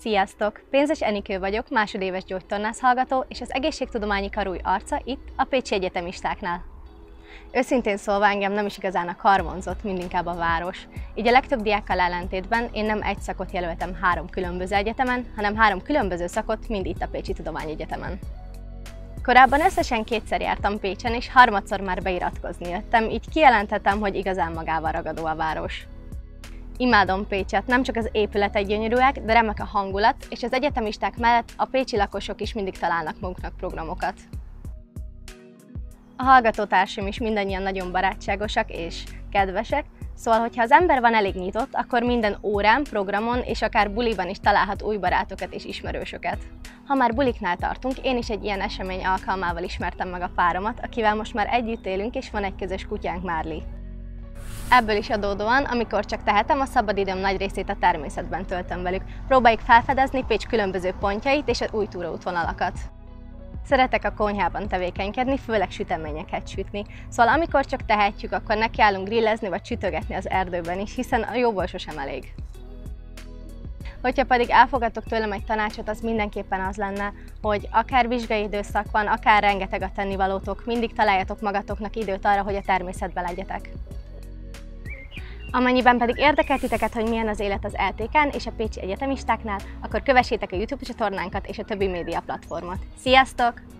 Sziasztok! Pénzes Enikő vagyok, másodéves gyógytornász hallgató, és az egészségtudományi karúj arca itt, a Pécsi Egyetemistáknál. Őszintén szólva engem nem is igazán a kar vonzott, mindinkább a város. Így a legtöbb diákkal ellentétben én nem egy szakot jelöltem három különböző egyetemen, hanem három különböző szakot mind itt a Pécsi Tudományegyetemen. Korábban összesen kétszer jártam Pécsen, és harmadszor már beiratkozni jöttem, így kijelenthetem, hogy igazán magával ragadó a város. Imádom Pécset, nem csak az épületek gyönyörűek, de remek a hangulat, és az egyetemisták mellett a pécsi lakosok is mindig találnak maguknak programokat. A hallgatótársaim is mindannyian nagyon barátságosak és kedvesek, szóval, hogyha az ember van elég nyitott, akkor minden órán, programon és akár buliban is találhat új barátokat és ismerősöket. Ha már buliknál tartunk, én is egy ilyen esemény alkalmával ismertem meg a páromat, akivel most már együtt élünk és van egy közös kutyánk Márli. Ebből is adódóan, amikor csak tehetem, a szabadidőm nagy részét a természetben töltöm velük. Próbáljuk felfedezni Pécs különböző pontjait és az új túraútvonalakat. Szeretek a konyhában tevékenykedni, főleg süteményeket sütni. Szóval amikor csak tehetjük, akkor nekiállunk grillezni vagy sütögetni az erdőben is, hiszen a jóból sosem elég. Hogyha pedig elfogadtok tőlem egy tanácsot, az mindenképpen az lenne, hogy akár vizsgai időszak van, akár rengeteg a tennivalótok, mindig találjatok magatoknak időt arra, hogy a természetben legyetek. Amennyiben pedig érdekel titeket, hogy milyen az élet az LTK-n és a Pécsi Egyetemistáknál, akkor kövessétek a YouTube csatornánkat és a többi média platformot. Sziasztok!